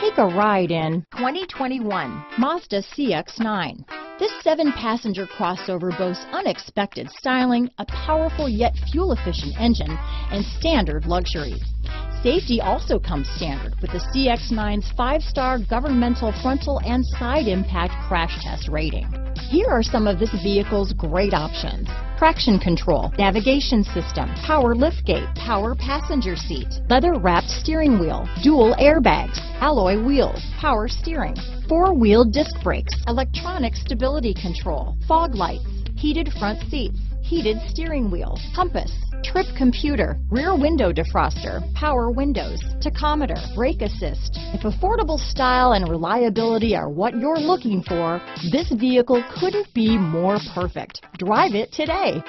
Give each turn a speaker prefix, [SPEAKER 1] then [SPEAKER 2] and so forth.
[SPEAKER 1] Take a ride in 2021 Mazda CX-9. This seven-passenger crossover boasts unexpected styling, a powerful yet fuel-efficient engine, and standard luxuries. Safety also comes standard with the CX-9's five-star governmental frontal and side impact crash test rating. Here are some of this vehicle's great options. Traction control, navigation system, power liftgate, power passenger seat, leather wrapped steering wheel, dual airbags, alloy wheels, power steering, four-wheel disc brakes, electronic stability control, fog lights, heated front seats, heated steering wheel, compass, trip computer, rear window defroster, power windows, tachometer, brake assist. If affordable style and reliability are what you're looking for, this vehicle couldn't be more perfect. Drive it today.